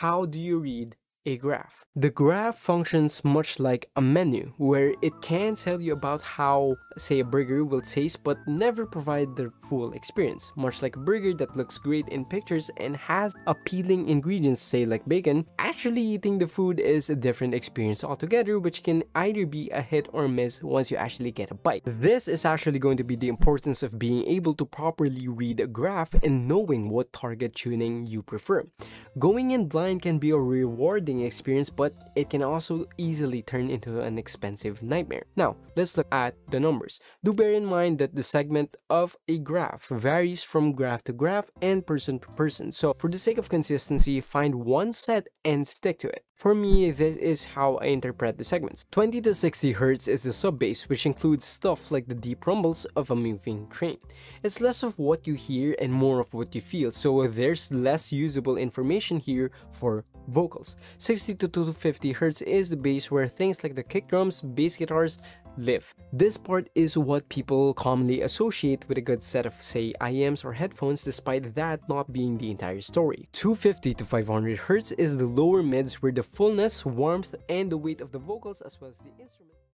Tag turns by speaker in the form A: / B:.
A: how do you read a graph. The graph functions much like a menu where it can tell you about how say a burger will taste but never provide the full experience. Much like a burger that looks great in pictures and has appealing ingredients say like bacon, actually eating the food is a different experience altogether which can either be a hit or miss once you actually get a bite. This is actually going to be the importance of being able to properly read a graph and knowing what target tuning you prefer. Going in blind can be a rewarding experience, but it can also easily turn into an expensive nightmare. Now, let's look at the numbers. Do bear in mind that the segment of a graph varies from graph to graph and person to person. So for the sake of consistency, find one set and stick to it. For me, this is how I interpret the segments. 20 to 60 Hz is the sub-bass, which includes stuff like the deep rumbles of a moving train. It's less of what you hear and more of what you feel, so there's less usable information here for vocals. 60 to 250 Hz is the bass where things like the kick drums, bass guitars live. This part is what people commonly associate with a good set of say IEMs or headphones despite that not being the entire story. 250 to 500 Hz is the lower mids where the fullness, warmth, and the weight of the vocals as well as the instrument